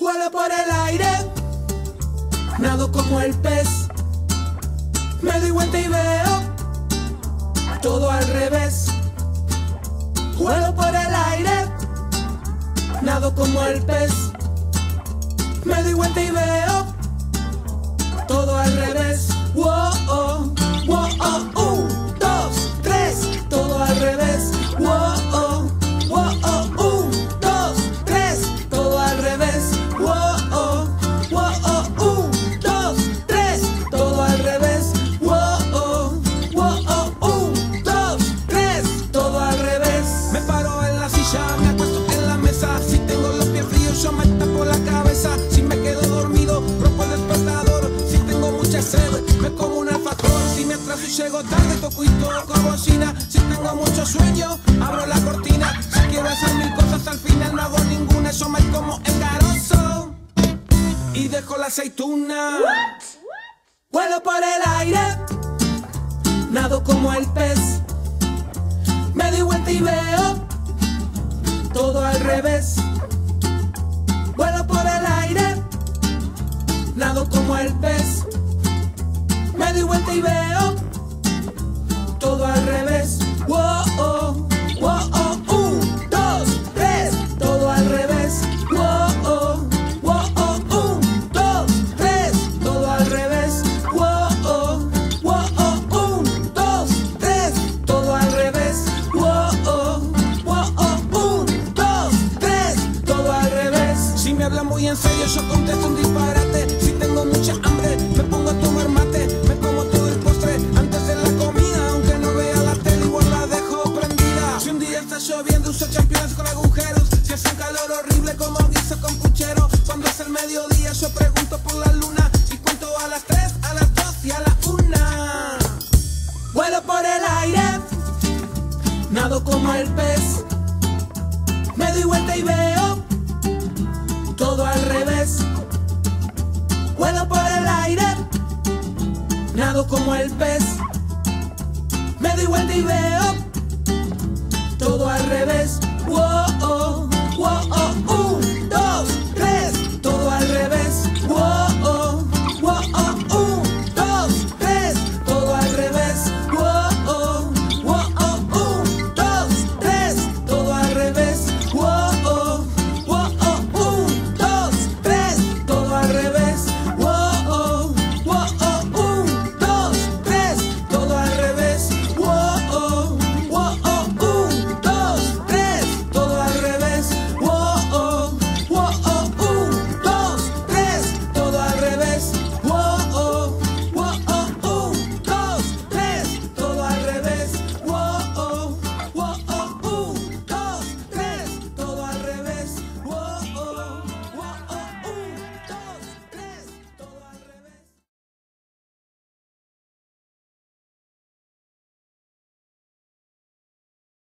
Vuelo por el aire, nado como el pez. Me doy vuelta y veo todo al revés. Vuelo por el aire, nado como el pez. Me doy vuelta y veo Llego tarde, toco y toco bocina. Si tengo mucho sueño, abro la cortina. Si quiero hacer mil cosas, al final no hago ninguna. Yo me como el carozo y dejo la aceituna. Vuelo por el aire, nado como el pez. Me doy vuelta y veo todo al revés. Muy en serio, yo contesto un disparate. Si tengo mucha hambre, me pongo a tomar mate. Me como todo el postre antes de la comida. Aunque no vea la tele, igual la dejo prendida. Si un día está lloviendo, uso champiñones con agujeros. Si hace un calor horrible, como guiso con puchero. Cuando es el mediodía, yo pregunto por la luna. Y cuento a las 3, a las 2 y a la 1. Vuelo por el aire, nado como el pez. Como el pez. Me doy vuelta y veo todo al revés.